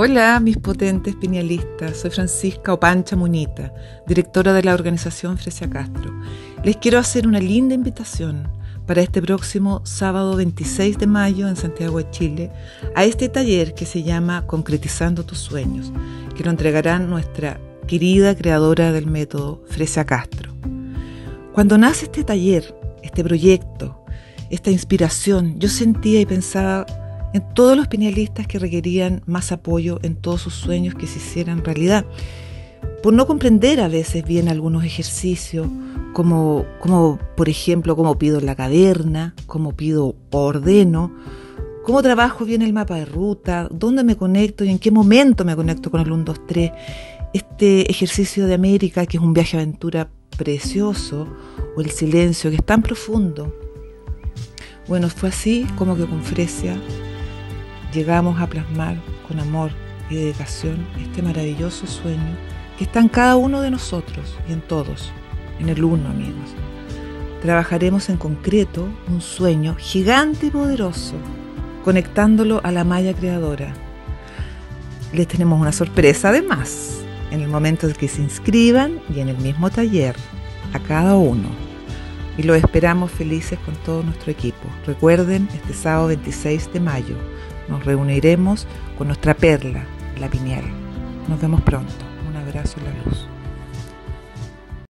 Hola, mis potentes piñalistas. Soy Francisca Opancha Munita, directora de la organización Fresia Castro. Les quiero hacer una linda invitación para este próximo sábado 26 de mayo en Santiago de Chile a este taller que se llama Concretizando tus sueños, que lo entregarán nuestra querida creadora del método Fresia Castro. Cuando nace este taller, este proyecto, esta inspiración, yo sentía y pensaba en todos los pinealistas que requerían más apoyo en todos sus sueños que se hicieran realidad. Por no comprender a veces bien algunos ejercicios, como, como por ejemplo, cómo pido la caverna, cómo pido ordeno, cómo trabajo bien el mapa de ruta, dónde me conecto y en qué momento me conecto con el 1, 2, 3. Este ejercicio de América, que es un viaje aventura precioso, o el silencio, que es tan profundo. Bueno, fue así como que con Fresia llegamos a plasmar con amor y dedicación este maravilloso sueño que está en cada uno de nosotros y en todos, en el uno, amigos. Trabajaremos en concreto un sueño gigante y poderoso, conectándolo a la malla creadora. Les tenemos una sorpresa además, en el momento en que se inscriban y en el mismo taller, a cada uno. Y lo esperamos felices con todo nuestro equipo. Recuerden, este sábado 26 de mayo, nos reuniremos con nuestra perla, la piñal. Nos vemos pronto. Un abrazo en la luz.